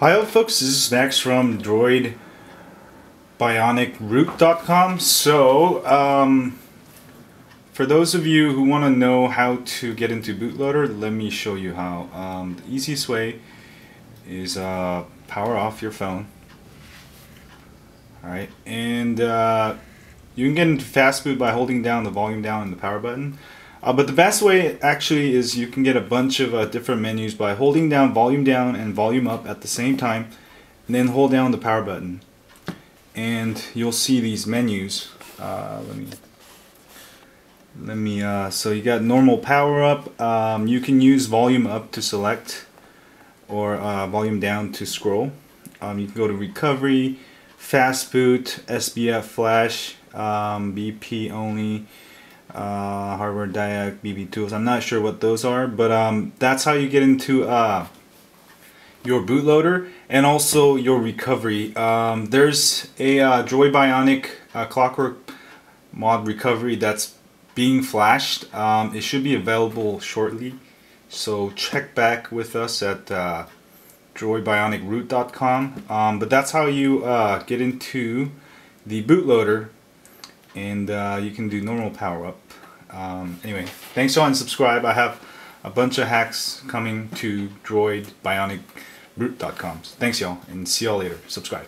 Hi folks, this is Max from droidbionicroot.com. So, um, for those of you who want to know how to get into bootloader, let me show you how. Um, the easiest way is uh, power off your phone. Alright, and uh, you can get into fastboot by holding down the volume down and the power button. Uh, but the best way actually is you can get a bunch of uh, different menus by holding down volume down and volume up at the same time and then hold down the power button. And you'll see these menus. Uh, let me let me uh, so you got normal power up. Um, you can use volume up to select or uh, volume down to scroll. Um, you can go to recovery fast boot SBF flash um, BP only uh, hardware diag BB tools. I'm not sure what those are, but um, that's how you get into uh, your bootloader and also your recovery. Um, there's a uh, Droid Bionic uh, Clockwork mod recovery that's being flashed. Um, it should be available shortly, so check back with us at uh, droidbionicroot.com. Um, but that's how you uh, get into the bootloader and uh, you can do normal power up. Um, anyway, thanks y'all and subscribe. I have a bunch of hacks coming to droidbionicroot.com. Thanks y'all and see y'all later. Subscribe.